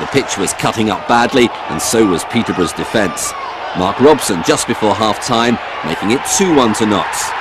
The pitch was cutting up badly, and so was Peterborough's defence. Mark Robson just before half-time, making it 2-1 to Notts.